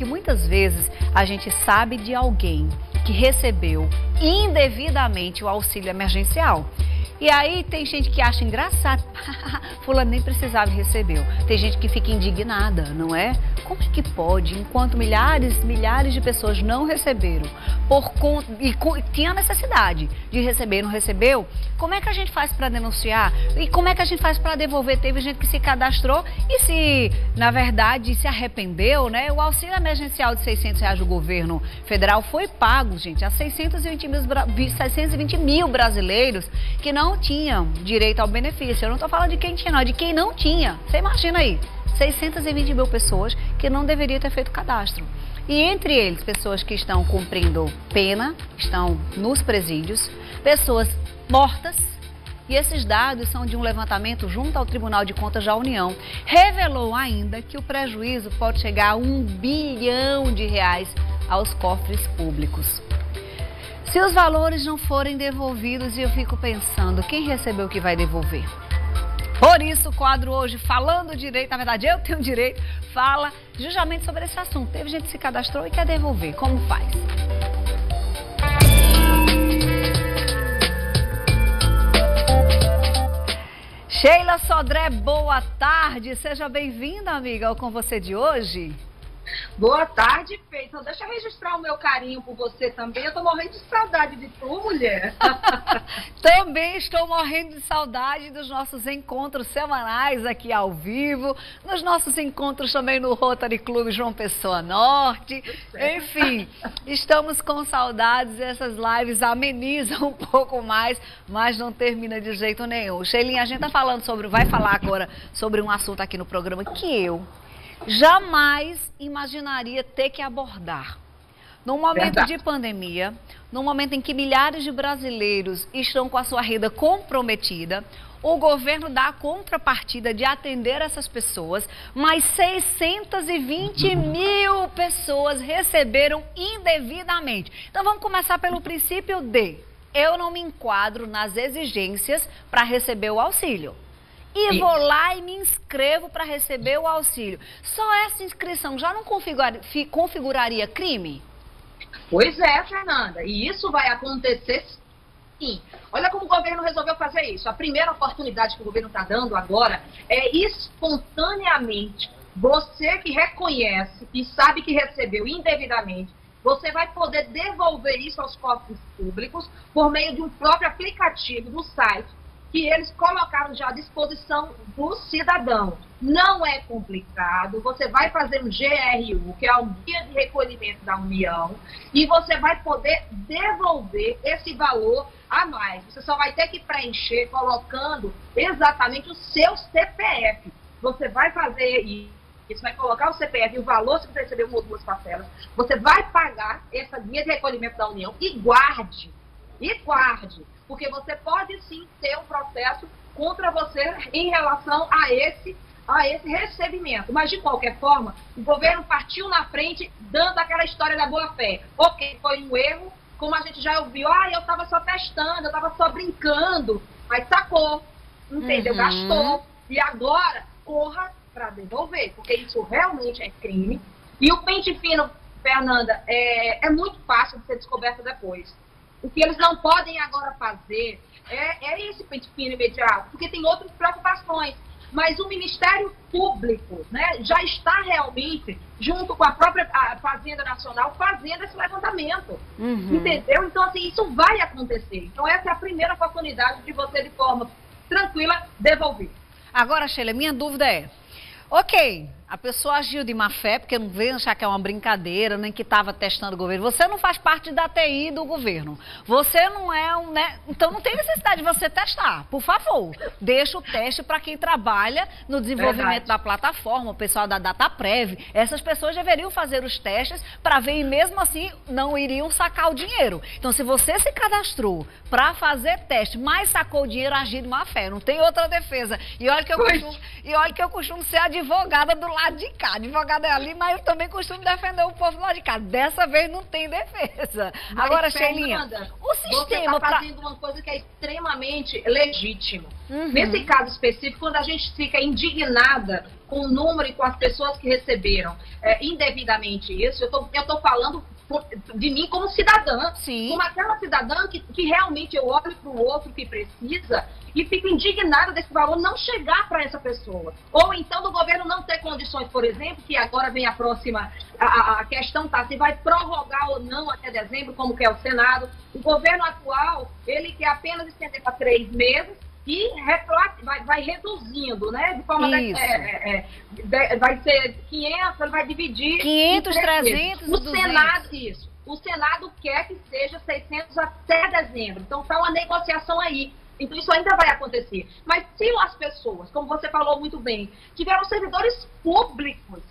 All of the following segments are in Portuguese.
que muitas vezes a gente sabe de alguém que recebeu indevidamente o auxílio emergencial. E aí tem gente que acha engraçado, fulano nem precisava e recebeu. Tem gente que fica indignada, não é? Como é que pode, enquanto milhares, milhares de pessoas não receberam por e, e tinha necessidade de receber, não recebeu? Como é que a gente faz para denunciar? E como é que a gente faz para devolver? Teve gente que se cadastrou e se, na verdade, se arrependeu, né? O auxílio emergencial de 600 reais do governo federal foi pago, gente, a 620 mil, 620 mil brasileiros que não tinham direito ao benefício. Eu não estou falando de quem tinha, não, é de quem não tinha. Você imagina aí. 620 mil pessoas que não deveriam ter feito cadastro. E entre eles, pessoas que estão cumprindo pena, estão nos presídios, pessoas mortas. E esses dados são de um levantamento junto ao Tribunal de Contas da União. Revelou ainda que o prejuízo pode chegar a um bilhão de reais aos cofres públicos. Se os valores não forem devolvidos, eu fico pensando, quem recebeu que vai devolver? Por isso, o quadro hoje, falando direito, na verdade eu tenho direito, fala justamente sobre esse assunto. Teve gente que se cadastrou e quer devolver. Como faz? Sheila Sodré, boa tarde. Seja bem-vinda, amiga, ao Com Você de hoje. Boa tarde. Então, deixa eu registrar o meu carinho por você também. Eu tô morrendo de saudade de tu, mulher. também estou morrendo de saudade dos nossos encontros semanais aqui ao vivo, nos nossos encontros também no Rotary Clube João Pessoa Norte. Enfim, estamos com saudades e essas lives amenizam um pouco mais, mas não termina de jeito nenhum. Sheilinha, a gente tá falando sobre, vai falar agora sobre um assunto aqui no programa que eu jamais imaginaria ter que abordar. Num momento Verdade. de pandemia, num momento em que milhares de brasileiros estão com a sua renda comprometida, o governo dá a contrapartida de atender essas pessoas, mas 620 mil pessoas receberam indevidamente. Então vamos começar pelo princípio de eu não me enquadro nas exigências para receber o auxílio e Isso. vou lá e me inscrevo para receber o auxílio. Só essa inscrição já não configuraria crime? Pois é, Fernanda. E isso vai acontecer sim. Olha como o governo resolveu fazer isso. A primeira oportunidade que o governo está dando agora é espontaneamente você que reconhece e sabe que recebeu indevidamente, você vai poder devolver isso aos cofres públicos por meio de um próprio aplicativo do site que eles colocaram já à disposição do cidadão. Não é complicado, você vai fazer um GRU, que é o Guia de Recolhimento da União, e você vai poder devolver esse valor a mais. Você só vai ter que preencher colocando exatamente o seu CPF. Você vai fazer isso. Vai colocar o CPF e o valor, se você receber uma ou duas parcelas, você vai pagar essa guia de recolhimento da União e guarde. E guarde porque você pode sim ter um processo contra você em relação a esse a esse recebimento. Mas, de qualquer forma, o governo partiu na frente dando aquela história da boa-fé. Ok, foi um erro, como a gente já ouviu. Ah, eu estava só testando, eu estava só brincando. Mas sacou, entendeu? Uhum. Gastou. E agora, corra para devolver, porque isso realmente é crime. E o pente fino, Fernanda, é, é muito fácil de ser descoberto depois. O que eles não podem agora fazer é, é esse pente fino imediato, porque tem outras preocupações. Mas o Ministério Público né, já está realmente, junto com a própria a Fazenda Nacional, fazendo esse levantamento. Uhum. Entendeu? Então, assim, isso vai acontecer. Então, essa é a primeira oportunidade de você, de forma tranquila, devolver. Agora, Sheila, minha dúvida é: ok, a pessoa agiu de má fé, porque não veio achar que é uma brincadeira, nem que estava testando o governo. Você não faz parte da TI do governo. Você não é um. Né? Então não tem necessidade de você testar. Por favor, deixa o teste para quem trabalha no desenvolvimento Verdade. da plataforma, o pessoal da DataPrev. Essas pessoas deveriam fazer os testes para ver e mesmo assim não iriam sacar o dinheiro. Então, se você se cadastrou para fazer teste, mas sacou o dinheiro, agir de má fé. Não tem outra defesa. E olha que eu costumo, e olha que eu costumo ser advogada do lado de cá. Advogado é ali, mas eu também costumo defender o povo do lado de cá. Dessa vez não tem defesa. Mas, Agora, Sheilinha, o sistema... Você está fazendo uma coisa que é extremamente legítima. Uhum. Nesse caso específico, quando a gente fica indignada com o número e com as pessoas que receberam é, indevidamente isso, eu estou falando de mim como cidadã, Sim. como aquela cidadã que, que realmente eu olho para o outro que precisa e fico indignada desse valor não chegar para essa pessoa. Ou então do governo não ter condições, por exemplo, que agora vem a próxima, a, a questão tá se vai prorrogar ou não até dezembro, como que é o Senado. O governo atual, ele quer apenas estender para três meses, e vai, vai reduzindo, né? De forma de, é, é, é, vai ser 500, ele vai dividir. 500, 300, O 200. Senado, isso. O Senado quer que seja 600 até dezembro. Então, está uma negociação aí. Então, isso ainda vai acontecer. Mas se as pessoas, como você falou muito bem, tiveram servidores públicos,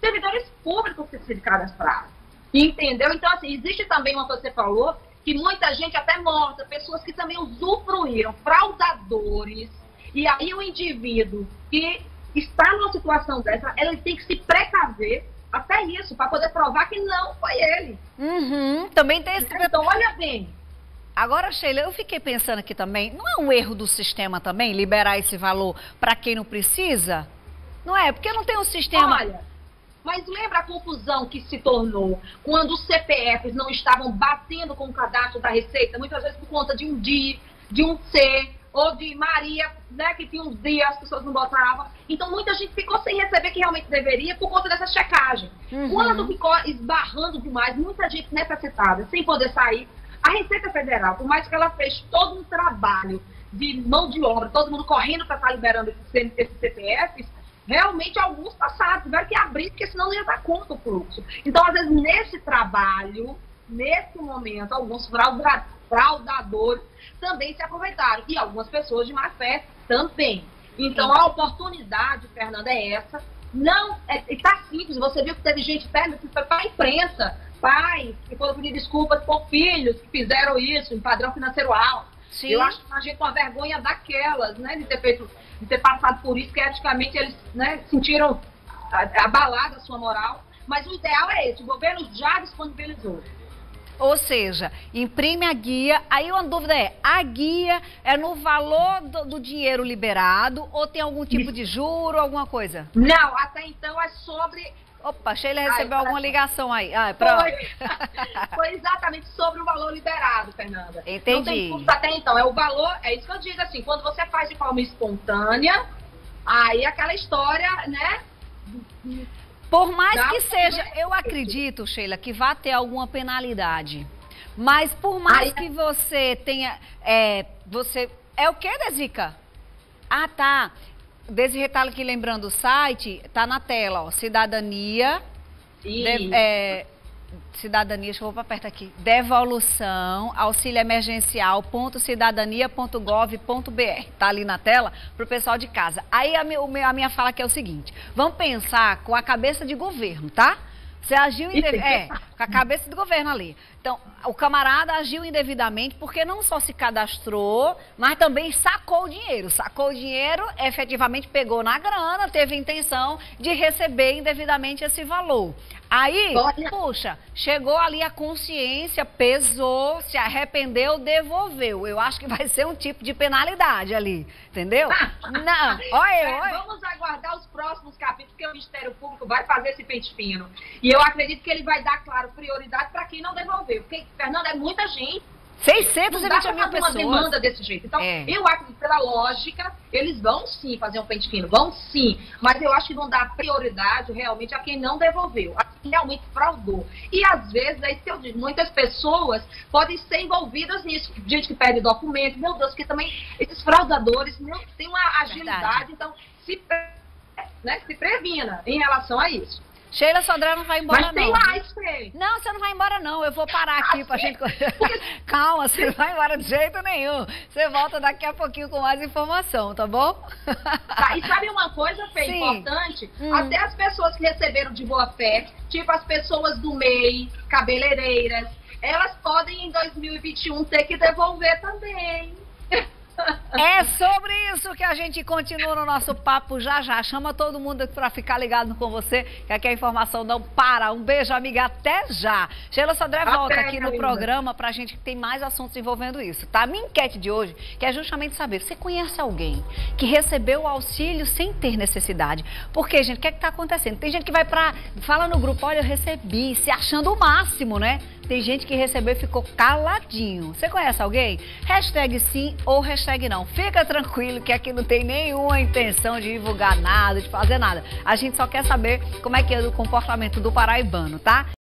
servidores públicos que se cadastraram, entendeu? Então, assim, existe também uma que você falou, que muita gente até morta, pessoas que também usufruíram, fraudadores. E aí o indivíduo que está numa situação dessa, ele tem que se precaver até isso, para poder provar que não foi ele. Uhum, também tem esse... Então, olha bem. Agora, Sheila, eu fiquei pensando aqui também, não é um erro do sistema também liberar esse valor para quem não precisa? Não é? Porque não tem um sistema... Olha, mas lembra a confusão que se tornou quando os CPFs não estavam batendo com o cadastro da Receita, muitas vezes por conta de um DI, de um C, ou de Maria, né, que tinha uns dias as pessoas não botavam. Então muita gente ficou sem receber que realmente deveria por conta dessa checagem. Uhum. Quando ficou esbarrando demais, muita gente necessitada, sem poder sair, a Receita Federal, por mais que ela fez todo um trabalho de mão de obra, todo mundo correndo para estar tá liberando esses CPFs, realmente alguns passaram, tiveram que abrir, porque senão não ia dar conta o fluxo. Então, às vezes, nesse trabalho, nesse momento, alguns fraudadores também se aproveitaram. E algumas pessoas de má fé também. Então, a oportunidade, Fernanda, é essa. Não, está é, simples. Você viu que teve gente perto, que foi para a imprensa, pais que foram pedir desculpas por filhos que fizeram isso em padrão financeiro alto. Sim. Eu acho que a gente com a vergonha daquelas, né, de ter feito de ter passado por isso, que eticamente eles né, sentiram abalada a sua moral. Mas o ideal é esse, o governo já disponibilizou. Ou seja, imprime a guia. Aí uma dúvida é: a guia é no valor do, do dinheiro liberado ou tem algum tipo de juro, alguma coisa? Não, até então é sobre Opa, Sheila recebeu Ai, alguma ligação aí. Ah, pronto. Foi, foi, exatamente sobre o valor liberado, Fernanda. Entendi. Não tem custo até então. É o valor, é isso que eu digo assim, quando você faz de forma espontânea, aí aquela história, né? Por mais que seja, eu acredito, Sheila, que vá ter alguma penalidade. Mas por mais aí, que você tenha. É, você. É o que, Dezica? Ah, tá. Desse retalho aqui, lembrando o site, tá na tela, ó, cidadania, de, é, cidadania, deixa eu vou para perto aqui, devolução, auxílio emergencial, ponto cidadania.gov.br, tá ali na tela para o pessoal de casa. Aí a, minha, a minha fala aqui é o seguinte, vamos pensar com a cabeça de governo, tá? Você agiu indevidamente. É, com a cabeça do governo ali. Então, o camarada agiu indevidamente porque não só se cadastrou, mas também sacou o dinheiro. Sacou o dinheiro, efetivamente pegou na grana, teve intenção de receber indevidamente esse valor. Aí, Olha. puxa, chegou ali a consciência, pesou, se arrependeu, devolveu. Eu acho que vai ser um tipo de penalidade ali, entendeu? Não, olha, olha. Vamos próximos capítulos, que o Ministério Público vai fazer esse pente fino. E eu acredito que ele vai dar, claro, prioridade para quem não devolveu. Porque, Fernando, é muita gente 620 mil pessoas. uma demanda desse jeito. Então, é. eu acho que pela lógica, eles vão sim fazer um pente fino, vão sim. Mas eu acho que vão dar prioridade realmente a quem não devolveu, a quem realmente fraudou. E às vezes, é isso que eu digo, muitas pessoas podem ser envolvidas nisso. Gente que perde documento, meu Deus, que também esses fraudadores não têm uma agilidade, Verdade. então se, né, se previna em relação a isso. Sheila Sodré não vai embora, Mas tem não. mais, Fê. Não, você não vai embora, não. Eu vou parar aqui pra gente. Calma, você não vai embora de jeito nenhum. Você volta daqui a pouquinho com mais informação, tá bom? Tá, e sabe uma coisa, Fê, Sim. importante? Hum. Até as pessoas que receberam de boa fé, tipo as pessoas do MEI, cabeleireiras, elas podem em 2021 ter que devolver também. É sobre isso que a gente continua no nosso papo já já. Chama todo mundo para ficar ligado com você, que aqui a informação não para. Um beijo, amiga, até já. Sheila Sodré volta Até, aqui no programa pra gente que tem mais assuntos envolvendo isso, tá? A minha enquete de hoje, que é justamente saber, você conhece alguém que recebeu o auxílio sem ter necessidade? Porque, gente, o que é que tá acontecendo? Tem gente que vai pra, fala no grupo, olha, eu recebi, se achando o máximo, né? Tem gente que recebeu e ficou caladinho. Você conhece alguém? Hashtag sim ou hashtag não. Fica tranquilo que aqui não tem nenhuma intenção de divulgar nada, de fazer nada. A gente só quer saber como é que é o comportamento do paraibano, tá?